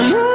And